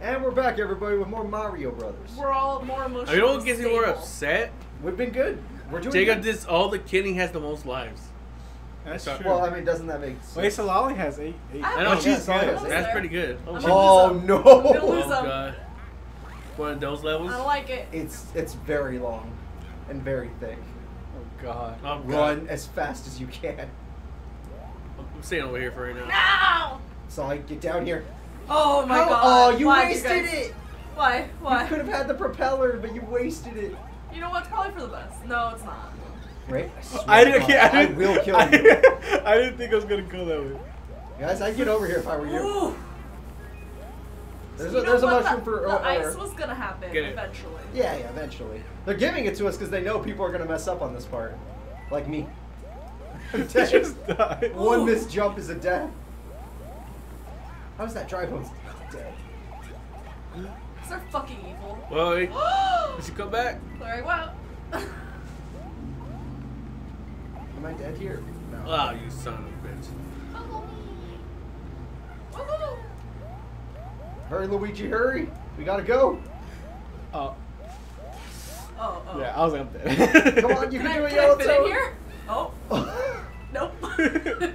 And we're back, everybody, with more Mario Brothers. We're all more emotional. I mean, what gets me more upset? We've been good. We're doing Jacob, good. this all the kidding has the most lives. That's Well, true. Well, I mean, doesn't that make sense? Wait, Citlalli has eight. eight. I I know, have she's she's good. good. That's there. pretty good. Oh, I'm shit. gonna Oh no! I'm gonna lose Oh, god. One of those levels? I don't like it. It's it's very long and very thick. Oh God. Oh, God. Run as fast as you can. I'm staying over here for right now. No! So I get down here. Oh my How- god. Oh, you Why, wasted guys- it. Why? Why? You could have had the propeller, but you wasted it. You know what? Probably for the best. No, it's not. Right? swear I didn't. God, I, I didn't will kill I, you. I didn't think I was gonna go that way. Guys, I'd get over here if I were you. Ooh. There's You a, there's a mushroom the, for the uh, ice air. was gonna happen eventually. Yeah, yeah, eventually. They're giving it to us because they know people are gonna mess up on this part. Like me. Just died. One Ooh. missed jump is a death. How's that dry bones dead? They're fucking evil. Well, wait. Alright, You come back. well. Am I dead here? No. Oh, you son of a bitch. Woohoo! Hurry, Luigi, hurry! We gotta go. Oh, Oh, oh. yeah, I was up there. Come on, you Can, can, I, do it, can I Yellow fit in here? Oh, nope.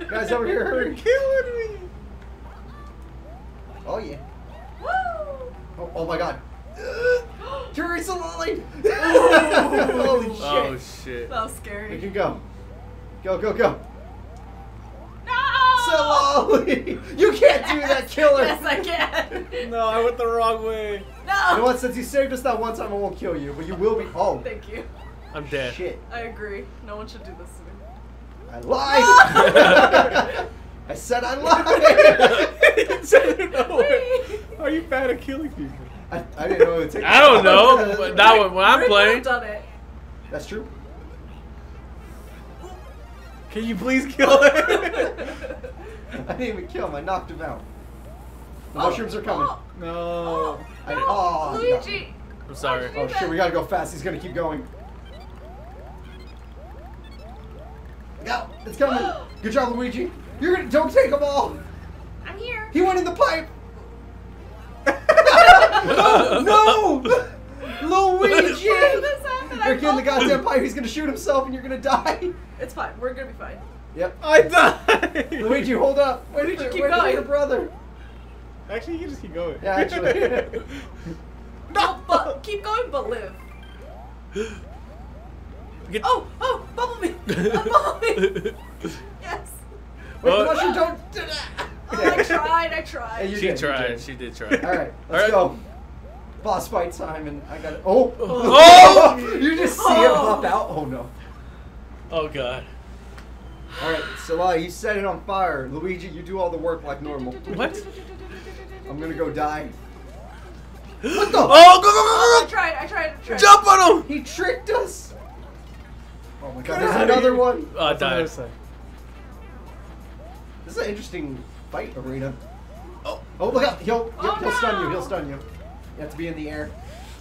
Guys, over here, hurry. killing me. Oh yeah. Woo! Oh, oh my God. Hurry, Citlalli! Ooh. Holy oh, shit! Oh, shit. That was We scary. can go. Go, go, go. No! Citlalli! You can't do that, killer! Yes, I can. No, I went the wrong way. No. You know what? Since you saved us that one time, I won't kill you, but you will be. Oh, Thank you. I'm dead. shit! I agree. No one should do this to me. I lied. I said I lied. You said it nowhere. Are you bad at killing people? I, I didn't know it would take. I don't know, but that one, when I'm Rick playing. would've done it. That's true. Can you please kill it? I didn't even kill him. I knocked him out. The Oh, mushrooms are coming. Oh, no. oh, I- no, oh, you got Luigi. I'm sorry. Oh shit! We gotta go fast. He's gonna keep going. Go! It's coming. Good job, Luigi. You're gonna don't take them all. I'm here. He went in the pipe. no, Luigi! Why did this happen? I You're in the goddamn pipe. He's gonna shoot himself, and you're gonna die. It's fine. We're gonna be fine. Yep. I died. Luigi, hold up. Wait Luigi, for, keep wait for going. your brother. Actually, you can just keep going. Yeah, actually. No, but keep going, but live. Get- Oh, oh, bubble me. Uh, bubble me. Yes. Wait, the What? mushroom don't do that. Oh, I tried. I tried. you She did, tried. She did try. All right, let's All right. go. Boss fight time, and I got it. Oh, oh. oh! you just see it pop out. Oh no! Oh god. All right, Citlalli, you set it on fire. Luigi, you do all the work like normal. What? I'm gonna go die. What the? Oh, go, I go, go, go, tried. I tried. I tried. Jump on him! He tricked us. Oh my god! There's another here. one. Oh, I That's on the other died. side. This is an interesting fight arena. Oh, oh look out! He'll yep, Oh, he'll stun you. He'll stun you. You have to be in the air.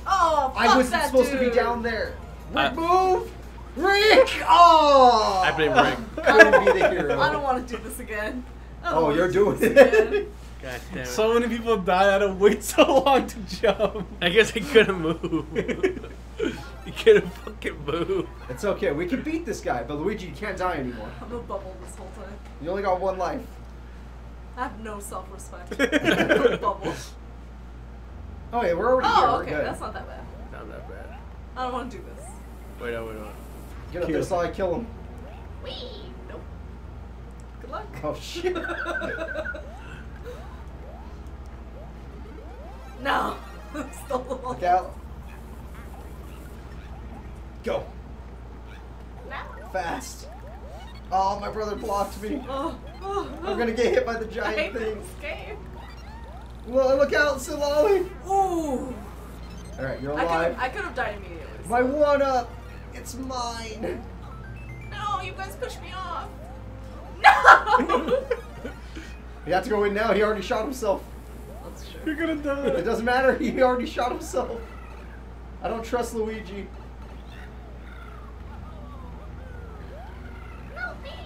Oh, fuck I wasn't that supposed to be down there. Uh, Rick, I- move! Rick! Oh! I blame Rick. I would be the hero. I don't want to do this again. Oh, you're do doing it. again. God damn it. So many people died. I had to wait so long to jump. I guess I couldn't move. you couldn't fucking move. It's okay. We can beat this guy, but Luigi, you can't die anymore. I'm a bubble this whole time. You only got one life. I have no self-respect. Bubble. Oh yeah, we're already here. Oh, We're okay, good. that's not that bad. Not that bad. I don't want to do this. Wait, no, wait, no. Get up Kill there, so I kill him. Wee. Nope. Good luck. Oh shit! no. Still Look out! Go No. fast. Oh, my brother blocked me. Oh, I'm gonna get hit by the I giant thing. this game. Well, look out, Citlalli! Ooh. All right, you're I could alive. I could have died immediately. My one up. It's mine. No, you guys pushed me off. No. You have to go in now. He already shot himself. That's true. You're gonna It die. doesn't matter. He already shot himself. I don't trust Luigi.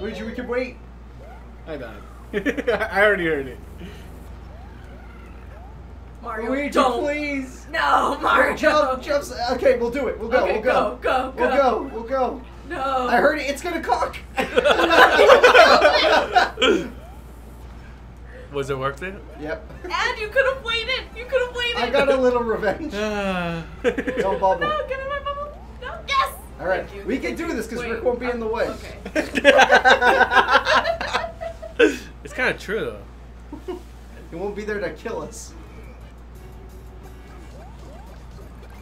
Luigi, we can wait. I died. I already heard it. Mario, Luigi, don't. please. No, Mario. Jump, jump. Okay, we'll do it. We'll go. Okay, we'll go. go, go, We'll go. go. We'll go. No. I heard it. It's gonna cock. Was it worth it? yep. And you could have waited. You could have waited. I got a little revenge. Don't bubble. No, give me my bubble. No. Yes. All right, we can do this because Rick won't be in the way. Okay. It's kind of true though. He won't be there to kill us.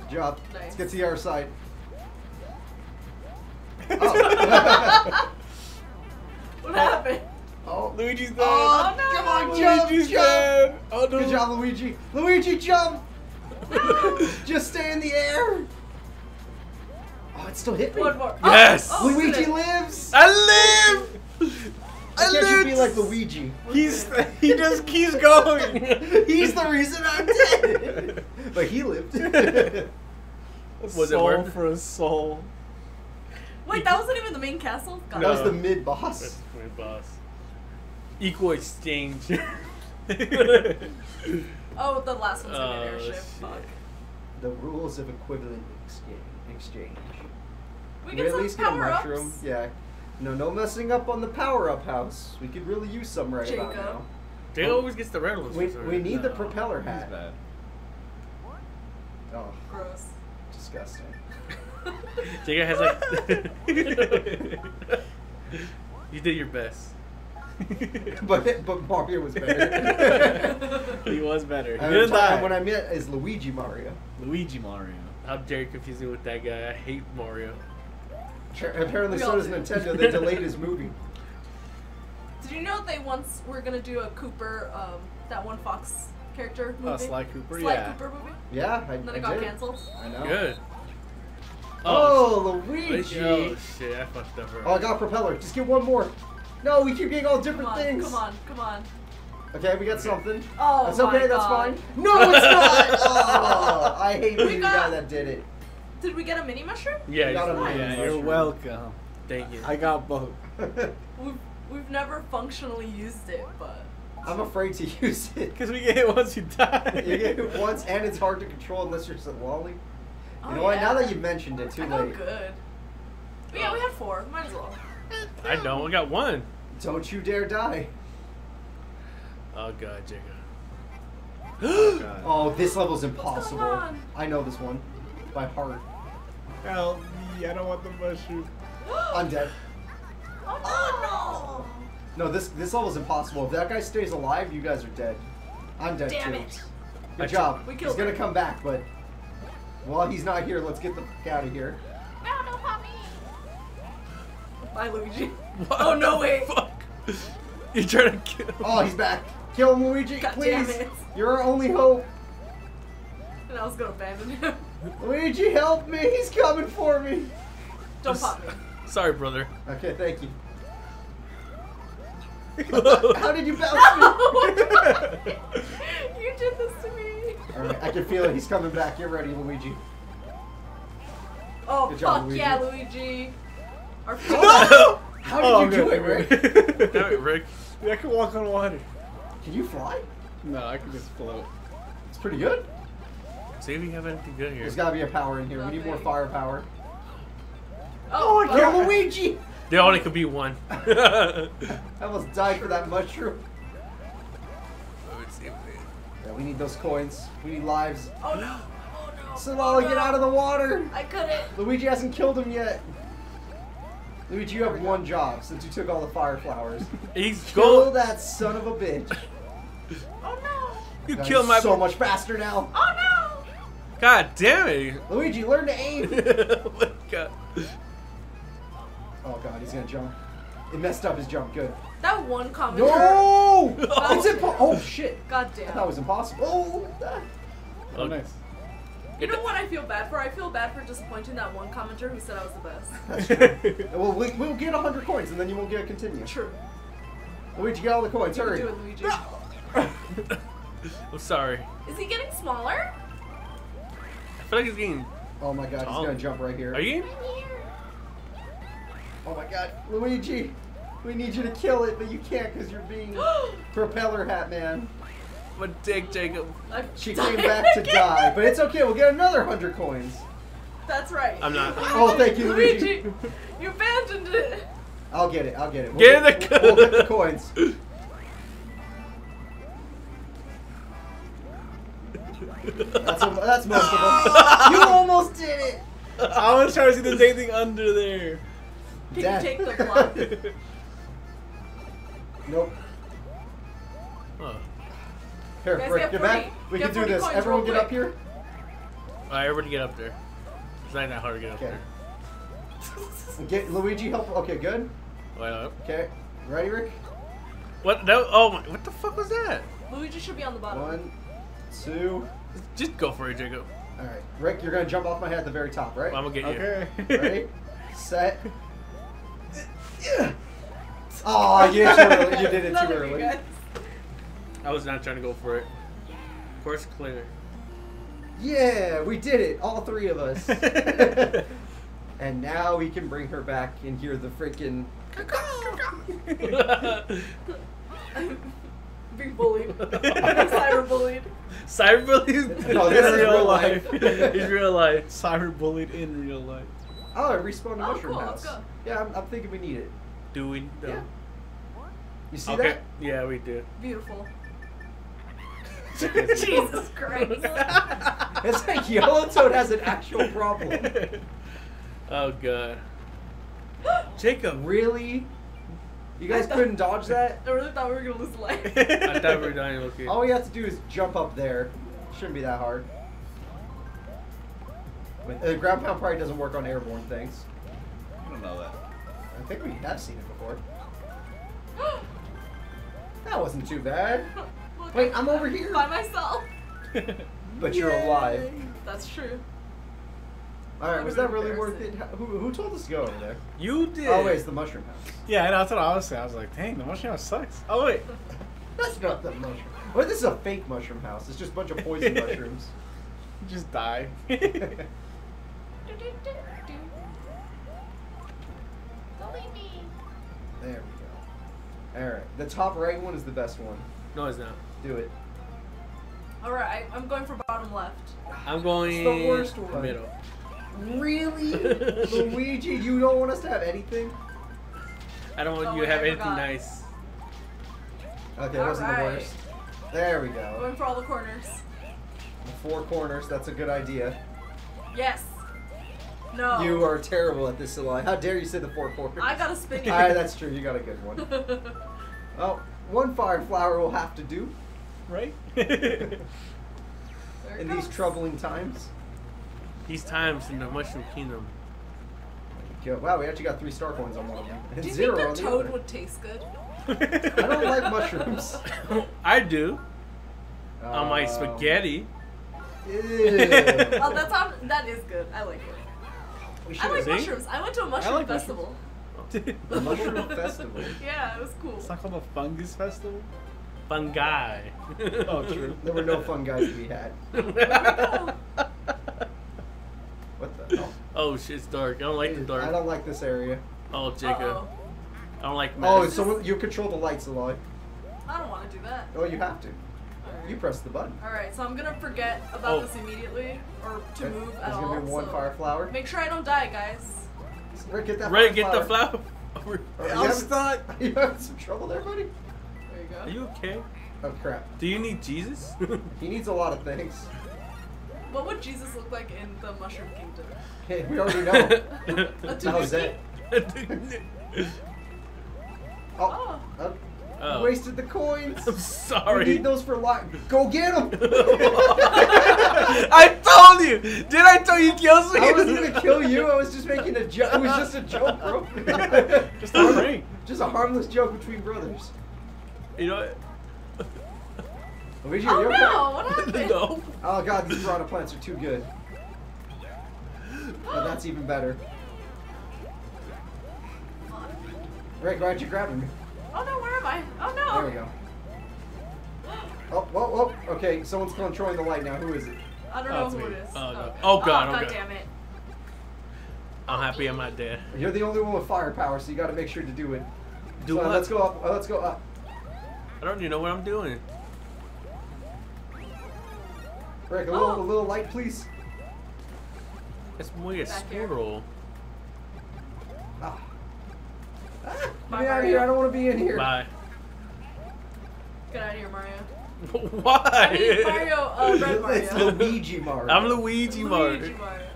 Good job. Let's get to the other side. Oh. What happened? oh. oh Luigi's dead. Oh, no. come on, jump, Luigi's jump. dead. Oh no. Good job, Luigi. Luigi, jump! Just stay in the air. Oh, it still hit me. One more. Yes. Oh, oh, Luigi lives. I live. Why I can't you be lived. like Luigi? He's he just keeps going. He's the reason I'm dead. but he lived. Was it soul worth it? for a soul. Wait, that wasn't even the main castle. God. That was the mid boss. That's my boss. Equal exchange. Oh, the last one's in Oh, an airship. shit. Fuck. The rules of equivalent exchange. exchange. We We at some least get a mushroom. ups. Yeah. No, no messing up on the power up house. We could really use some right about Jacob. now. They oh. always gets the red ones. We, we reason. need the No, propeller he's hat. bad. Oh, Gross. disgusting. Jacob has like. you did your best. but but Mario was better. he was better. He I'm didn't talking- What I meant is Luigi Mario. Luigi Mario. I'm very confuse me with that guy? I hate Mario. Apparently, so does. Nintendo. They delayed his movie. Did you know they once were gonna do a Cooper, um, that one Fox character movie? Oh, Sly Cooper, Sly yeah. Cooper movie. Yeah, I, And then I it got did. canceled. I know. Good. Oh, Oh, Luigi. oh shit! I fucked up. Oh, I got propeller. Just get one more. No, we keep getting all Come different on, things. come on, come on. Okay, we got something. Oh That's my okay. That's God. fine. No, it's not. Oh, I hate We being the guy that did it. Did we get a mini mushroom? Yeah, We got a fine. mini Yeah, you're welcome. Thank you. I got both. We've we've never functionally used it, but I'm afraid to use it. Because we get hit once you die. You get it once, and it's hard to control unless you're some lolly. You Oh, know what? Now that you mentioned it, too I late. good. But yeah, we had four. Might as well. I don't. I got one. Don't you dare die. Oh god, Jacob. Oh, God. Oh, this level's impossible. on? I know this one by heart. Help me, I don't want the mushroom. I'm dead. Oh No, No, this this level's impossible. If that guy stays alive, you guys are dead. I'm dead Damn too. it. Good I- job. We he's gonna him. come back, but while he's not here, let's get the fuck out of here. no! No, no, puppy. Bye, Luigi. What Oh no, wait. Fuck. You're trying to kill. Him. Oh, he's back. Kill him, Luigi, God please. damn it. You're our only hope. And I was gonna abandon him. Luigi, help me. He's coming for me. Don't pop me. Sorry, brother. Okay, thank you. How How did you bounce No! me? you did this to me. Alright, I can feel it. He's coming back. You're ready, Luigi. Oh Good job, fuck Luigi. yeah, Luigi. Our No! How did Oh, you do it, Rick? Damn it, Rick. Yeah, I can walk on water. Can you fly? No, I can just float. It's pretty good. See if we have anything good here. There's gotta be a power in here. We need more firepower. Oh, Oh, Luigi! There only could be one. I almost died for that mushroom. Let's see if we- Yeah, we need those coins. We need lives. oh no. Oh no. Citlalli, oh, get out of the water! I couldn't. Luigi hasn't killed him yet. Luigi, you have one job since you took all the fire flowers. He's Kill that son of a bitch. Oh no. You God, killed my. so much faster now. Oh no. God damn it! Luigi, learn to aim. oh my god. Oh god, he's gonna jump. It messed up his jump. Good. That one comment. No! Oh. It's impo- Oh shit! God I damn. thought it was impossible. Oh! Oh, nice. You know what I feel bad for? I feel bad for disappointing that one commenter who said I was the best. That's true. well, we, we'll get 100 coins and then you won't get a continue. True. Luigi, get all the coins. You can Hurry. do it, Luigi. I'm sorry. Is he getting smaller? I feel like he's getting. Oh my god, he's Oh. gonna jump right here. Are you? Oh my god, Luigi! We need you to kill it, but you can't because you're being propeller hat man. My dick, Jacob. I've She came back to die, but it's okay. We'll get another hundred coins. That's right. I'm not. Oh, thank you, Luigi. Luigi. You abandoned it. I'll get it. I'll get it. Get get, the we'll, we'll get the coins. That's, a, that's most of them. You almost did it. I was trying to see if there's anything under there. Can Death. you take the block? Nope. Oh. Here, Guys, Rick, get get 40 back. We get can do this. Everyone real get up here. Alright, everybody get up there. It's not that hard to get up Okay. there. Get Luigi help. Okay, good. Wait, up. Okay, ready, Rick? What? No, oh my! What the fuck was that? Luigi should be on the bottom. One, two. Just go for it, Jacob. All right, Rick, you're gonna jump off my head at the very top, right? I'm gonna get you. Okay. Ready, set. Yeah. Oh, you, did too early. you did it too of you early. I was not trying to go for it. Course clear. Yeah, we did it, all three of us. and now we can bring her back and hear the freaking. Being bullied. Cyber bullied. Cyberbullying No, oh, this is real life. life. it's real life. Cyberbullied in real life. Oh, I respawned a Oh, mushroom cool, house. let's go. Yeah, I'm, I'm thinking we need it. Do we? No. Yeah. You see okay. that? Yeah, we do. Beautiful. Jesus Jesus Christ. It's like Yellow Toad has an actual problem. oh god. Jacob. Really? You guys thought- couldn't dodge that? I really thought we were gonna lose life. I thought we were dying. Okay. All we have to do is jump up there. Shouldn't be that hard. But, uh, ground pound probably doesn't work on airborne things. I don't know that. I think we have seen it before. That wasn't too bad. Look, Wait, I'm over here. By myself. But you're alive. That's true. Alright, was that really worth it? Who, who told us to go over there? You did. Oh, wait, it's the mushroom house. yeah, and that's what I was saying. I was like, dang, the mushroom house sucks. Oh wait. That's not the mushroom. Well, this is a fake mushroom house. It's just a bunch of poison mushrooms. Just die. There we go. Alright, the top right one is the best one. No, it's not. Do it. Alright, I'm going for bottom left. I'm going. It's the worst one. Middle. Really? Luigi, you don't want us to have anything? I don't want Oh, you to have I anything forgot. nice. Okay, it wasn't the worst. There we go. Going for all the corners. The four corners, that's a good idea. Yes. No. You are terrible at this, Eli. How dare you say the four corners? I got a spin. Alright, that's true. You got a good one. Oh, one fire flower will have to do right? There it in these troubling times. These times in the Mushroom Kingdom. Wow, we actually got three star coins on one of them. And Do you zero think on the the toad would taste good? I don't like mushrooms. I do. on my Um, spaghetti. ew. Oh, that's on, that is good. I like it. I like See? mushrooms. I went to a mushroom like festival. The mushroom festival. Yeah, it was cool. It's not called a fungus festival? Fun guy. Oh, true. There were no fun guys to be had. Oh, What the hell? oh shit, it's dark. I don't like the dark. I don't like this area. Oh, Jacob. Uh-oh. I don't like Oh, so you control the lights, a lot. I don't want to do that. Oh, you have to. Alright. You press the button. Alright, so I'm gonna forget about Oh. this immediately, or to There- move at There's all. gonna be one so fire flower. Make sure I don't die, guys. Rick, get that Ready, fire get the flower. flower. Are you I'm having- stuck. Are you having some trouble there, buddy? There you go. Are you okay? Oh crap. Do you need Jesus? He needs a lot of things. What would Jesus look like in the Mushroom Kingdom? Hey, we already know. A That was it. Oh, Oh. oh, Oh. wasted the coins. I'm We sorry. need those for life. Go get them. I told you! Did I tell you kills me? I wasn't gonna kill you. I was just making a joke. It was just a joke, bro. Just a prank. Just a harmless joke between brothers. You know what? Luigi, Oh are you okay? no! What happened? no. Oh god, these piranha plants are too good. Oh, that's even better. Rick, why'd you grab me? Oh no! Where am I? Oh no! There we go. Oh, whoa, whoa. Okay, someone's controlling the light now. Who is it? I don't Oh, know it's who me. it is. Oh, no. okay. Oh, God, Oh, oh, God God. damn it! I'm happy I'm not dead. You're the only one with firepower, so you gotta make sure to do it. Do so what? let's go up. uh, let's go up. I don't even know what I'm doing. Rick, a little, Oh. a little light, please. Es muy Back here. oscuro. Ah. Ah, get Bye, me out of here. I don't want to be in here. Bye. Get out of here, Mario. Why? I mean, Mario, uh, Red It's Luigi Mario. I'm Luigi Mario. Luigi Mario.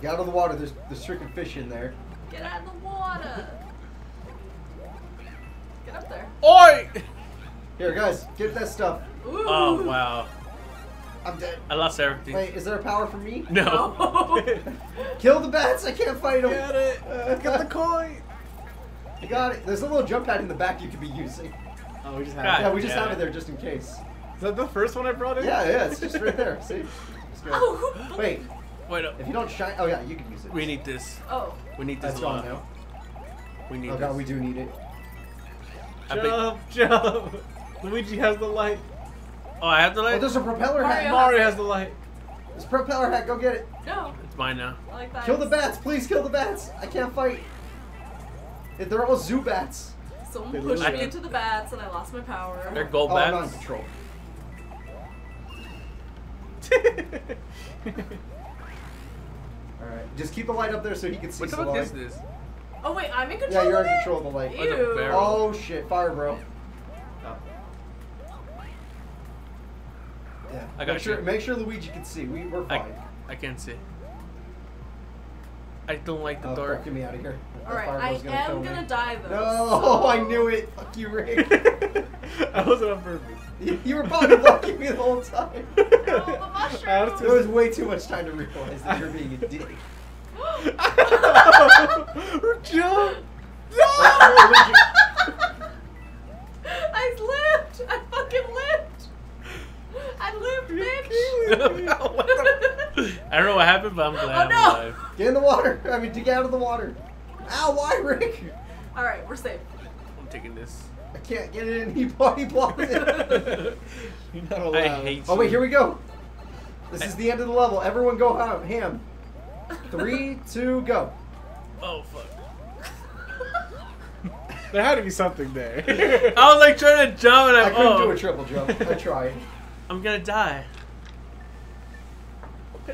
Get out of the water. There's there's freaking fish in there. Get out of the water. Get up there. Oi! Here, guys, get that stuff. Ooh. Oh wow. I'm dead. I lost everything. Wait, is there a power for me? No. No. Kill the bats. I can't fight them. Get it. Get the coin. I got it. There's a little jump pad in the back you could be using. Oh, we just have. God. Yeah, we just damn have it it. there just in case. Is that the first one I brought in? Yeah, yeah, it's just right there. See? Just go. Oh. Wait, Wait up. if you don't shine. Oh yeah, you can use it. We need this. Oh. We need this That's a gone now. We need Oh this. god, we do need it. Jump, jump. Luigi has the light. Oh, I have to Oh, light. there's a propeller Mario. hat. Mario has the light. There's a propeller hat. Go get it. No. It's mine now. I like that. Kill the bats, please. Kill the bats. I can't fight. They're all zoo bats. Someone They pushed me into the bats and I lost my power. They're gold Oh, I'm not in control. All right, just keep the light up there so he can see. What the fuck is this? Oh wait, I'm in control. Yeah, you're of in it? control of the light. Ew. Oh shit, fire, bro. Yeah. I got make sure, you. Make sure Luigi can see. We, we're fine. I can't see. I don't like the oh, dark. get me out of here. All right, I Fireball's gonna kill am me. gonna die though. No, so- I knew it. Fuck you, Rick. I wasn't on purpose. you, you were probably blocking me the whole time. No, the mushroom. I was There was way too much time to realize that you're being a dick. jump. I lived. I fucking lived. I lived, bitch. What the- I don't know what happened, but I'm glad Oh, I'm alive. Get in the water. I mean, to get out of the water. Ow, why, Rick? All right, we're safe. I'm taking this. I can't get it in. He body blocked it. You're not allowed. I hate oh, wait, you. here we go. This is the end of the level. Everyone go ham. ham. Three, two, go. Oh fuck. There had to be something there. I was like trying to jump and I, I couldn't oh, do a triple jump. I tried. I'm gonna die.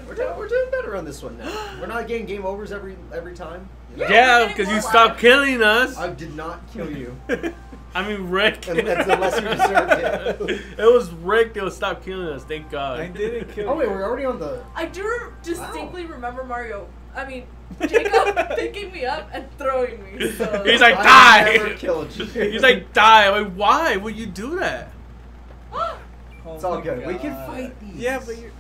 We're doing, we're doing better on this one now. We're not getting game overs every every time. Yeah, Yeah, because getting you stopped killing us. I did not kill you. I mean, Rick. And that's unless you deserved it. it was Rick that stopped killing us. Thank God. I didn't kill Oh wait, you. we're already on the. I do re- distinctly remember Mario. I mean, Jacob picking me up and throwing me. So. He's like, I die. never killed you. He's like, die. I'm like, why would you do that? Oh It's all my good. We can oh fight these. Yeah, but you.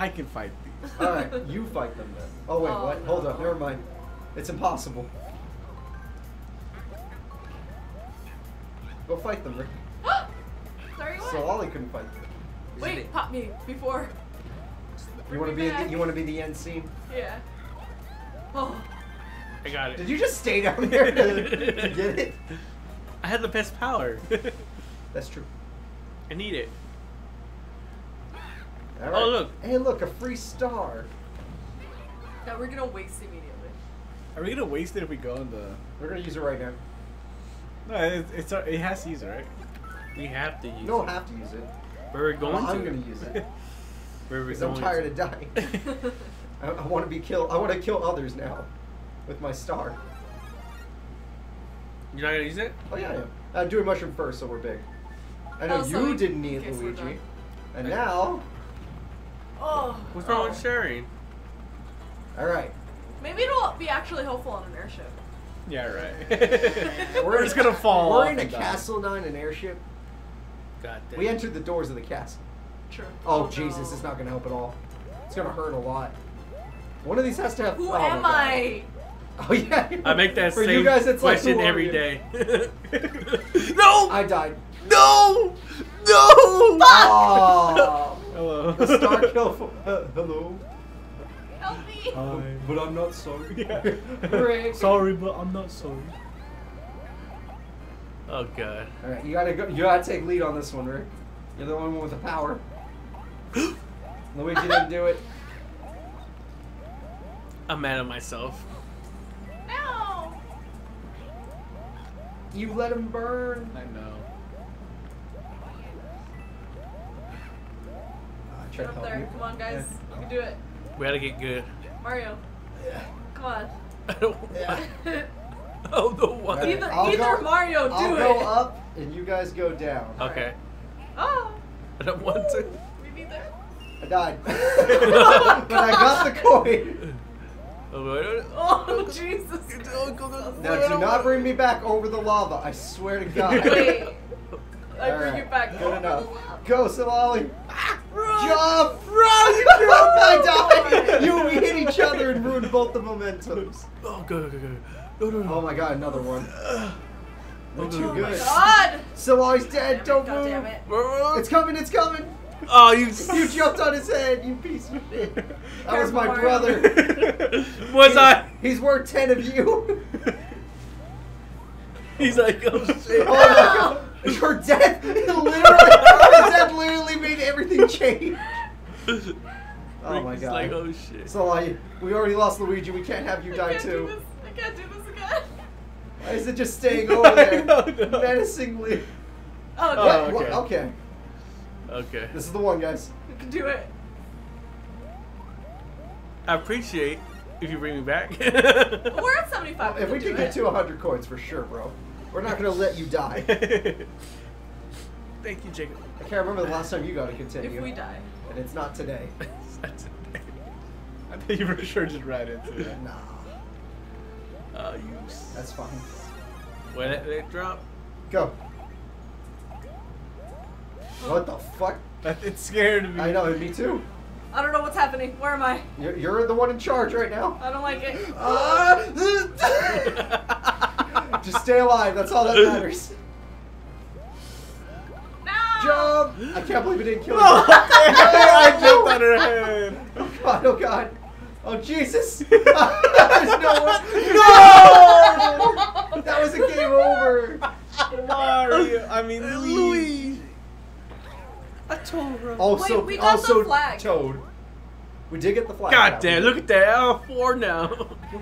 I can fight these. All right, you fight them then. Oh wait, Oh, what? Hold no. up. Never mind. It's impossible. Go fight them, Rick. Sorry, what? So Ollie couldn't fight them. Wait, pop me before. You want to be? In the, you want to be the end scene? Yeah. Oh. I got it. Did you just stay down there to, to get it? I had the best power. That's true. I need it. All Oh, look. Hey, look, a free star. That we're gonna waste immediately. Are we gonna waste it if we go in the? We're gonna use it right now. No, it's, it's it has to use it, right? We have to use it. You don't it. have to use it. Where we're going Well, to. I'm gonna use it Where we're because going I'm tired to. of dying. I, I want to be killed. I want to kill others now with my star. You're not gonna use it? Oh yeah, I am. I'm doing mushroom first, so we're big. I know Oh, so you we- didn't need okay, Luigi, done. and now, oh. What's wrong oh. with sharing? all right, Maybe it'll be actually helpful on an airship. Yeah, right. We're We're just gonna fall we're in a castle now in an airship. God damn. We entered the doors of the castle. True. Oh, no. Jesus, it's not gonna help at all. It's gonna hurt a lot. One of these has to have. Who oh, am I? Oh yeah. I make that For same you guys, it's like, question who are every you? day. no! I died. no! No! Oh. Hello. The star kill. For, uh, hello. Help me. Hi. But I'm not sorry. Yeah. Sorry, but I'm not sorry. Oh god. All right, you gotta go. You gotta take lead on this one, Rick. You're the only one with the power. Luigi didn't do it. I'm mad at myself. No. You let him burn. I know. I try to Up help there. you. Come on, guys. You can do it. We gotta get good. Mario, Yeah. come on. I don't Yeah. want. Oh no! What? Alright, either I'll either go- Mario, do I'll it. go up and you guys go down. Okay. Oh, I don't want to. me neither. I died. but I got the coin. Oh. Oh, Jesus. Now do not bring me back over the lava. I swear to God. Wait. I bring right, you back. Good enough. the lava. Go, Citlalli. Ah! Run. Jump! Run! You jumped! I died! You we hit each other and ruined both the momentums. Oh, go, go, go, go. No, no, no. Oh my god, another one. We're oh, too Oh my good. God. Citlalli's dead. Don't God move. damn it. It's coming. It's coming. Oh, you. You jumped on his head. You piece of shit. That was my Mario. brother. Was I? He's worth ten of you. He's like, oh shit. Oh my god. Your death literally, your death literally made everything change. Oh my He's god. like, oh shit. So I, we already lost Luigi. We can't have you die can't too. I can't do this again. Why is it just staying over there No, no. menacingly? Oh, Oh, okay. What? okay. okay. Okay. This is the one, guys. We can do it. I appreciate if you bring me back. We're at 75. if we can could do get it. to 100 coins for sure, bro. We're not gonna let you die. Thank you, Jacob. I can't remember the last time you got to continue. If we die. And it's not today. That's it. I think you for sure just right into it. Nah, Oh, you. that's fine. When it, it drop. Go. What the fuck? That, it scared me. I know, me too. I don't know what's happening. Where am I? You're, you're the one in charge right now. I don't like it. Ah! Just stay alive. That's all that matters. No! Jump! I can't believe it didn't kill you. Oh, I jumped on her head. Oh god! Oh god! Oh Jesus! There's no one. No! That was a game over. Mario. I mean, Luigi. Luigi. I told. Also, Wait, we got the also flag. Toad. We did get the flag. God damn! one. Look at that. I'm four now.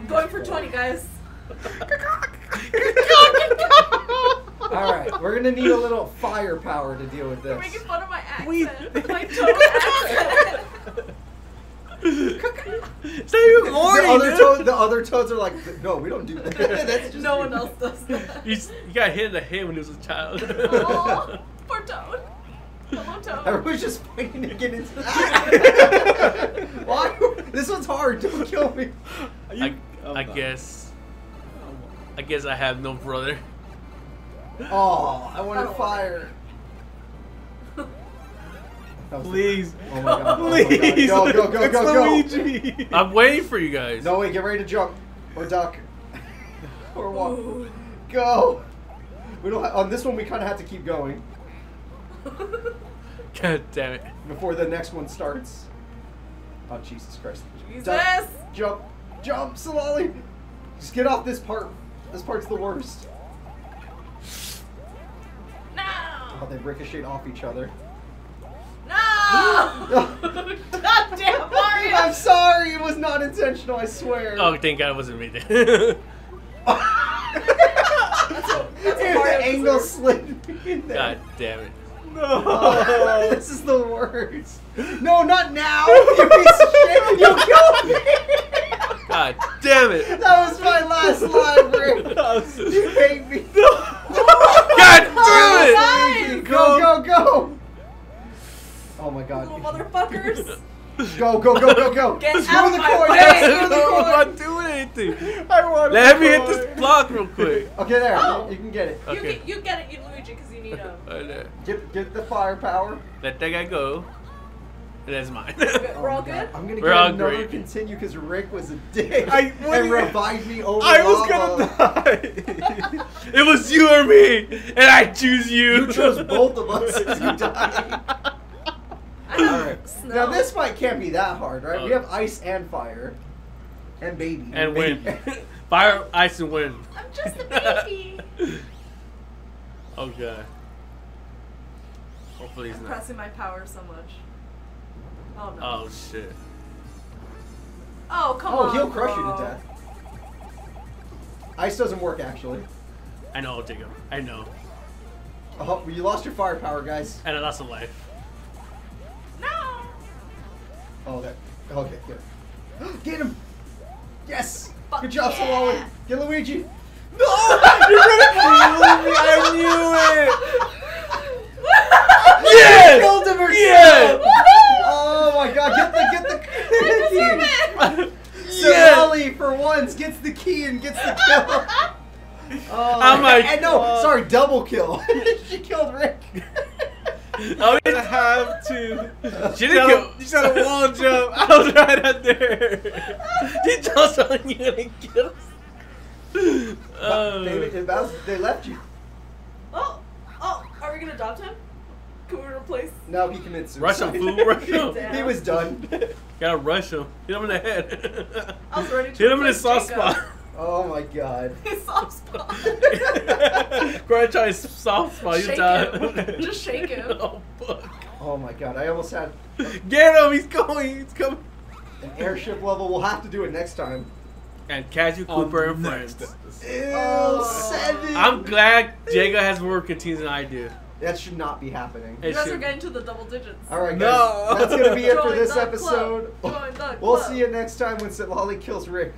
Going for 20, guys. All right, we're gonna need a little firepower to deal with You're this. making fun of my accent. We- my toad accent. it's not even The other, dude. toad, the other toads are like, no, we don't do that. That's just no you." one else does that. You, s- you got hit in the head when he was a child. Aw, poor toad. Hello, toad. Everyone's just fighting to get into. Why? This one's hard. Don't kill me. I, You- I I'm guess. I guess I have no brother. Oh, I wanted I don't fire. That Please. Oh my god. Oh my god. Please. Go, go, go, it's go, go. Luigi. I'm waiting for you guys. No, wait, get ready to jump. Or duck. or walk. Ooh. Go. We don't on this one we kind of have to keep going God damn it. before the next one starts. Oh Jesus Christ. Jesus. Duck, jump. Jump, Citlalli. Just get off this part. This part's the worst. No! Oh, they ricochet off each other. No! God damn Mario! I'm sorry, it was not intentional, I swear. Oh, thank God it wasn't me then. That's what Here's Mario angle deserves. slid in there. God damn it. Oh, No. this is the worst. No, not now. You piece of shit. You killed me. God damn it. That was my last line, Rick. You hate me. God damn it. Oh, Guys! Go, go, go. Oh my god. Little motherfuckers. Go, go, go, go, go. Get Screw out the my coin. way. Screw the I'm coin. not doing anything. I want Let me hit this block real quick. Okay, there. Oh. You can get it. You, Okay. get, you get it, you Luigi, because you need him. Right there. Get, get the firepower. Let that guy go. And that's mine. We're all Oh my God. good? I'm gonna We're get all another great. continue because Rick was a dick I- what do and you- revived me over I was lava. gonna die. it was you or me, and I choose you. You chose both of us as you died. I have Alright. snow. Now this fight can't be that hard, right? We Oh. have ice and fire. And baby. and baby. win. Fire, ice, and wind. I'm just a baby. Oh god. Hopefully he's I'm not. pressing my power so much. Oh no. Oh shit. Oh, come oh, on. Oh, he'll crush you to death. Ice doesn't work actually. I know, I'll take him. I know. Oh, you lost your firepower, guys. And I lost a life. No! Oh, that. Okay, good. Get him! Yes! Fuck Good job, yeah. Solomon. Get Luigi. No! You're gonna kill me! I knew it! Yes! Killed him herself! Yes! Oh get the get the key! Yes! Citlalli for once gets the key and gets the kill. Oh, Oh my and no, God. sorry, double kill. she killed Rick. I'm gonna have to. She didn't gotta, kill. you gotta wall jump. I was right out there. She just on you gonna kill us. Uh, they, it they left you. Oh, oh, are we gonna adopt him? Can we replace? No, he commits Rush him, suicide. fool, rush him. He was done. Gotta rush him. Hit him in the head. I was ready to Hit him in his soft Jacob. spot. Oh my god. His soft spot. Go ahead, try his soft spot. You Shake die. him. Just shake him. Oh fuck! Oh my god, I almost had Get him! He's going. He's coming. an airship level. We'll have to do it next time. And Casual Cooper and next friends. Ew, Oh. seven. I'm glad Jago has more routines than I do. That should not be happening. It You guys should- are getting to the double digits. All right, guys. No. That's gonna be it for this episode. club. Join the We'll see you next time when Citlalli kills Rick.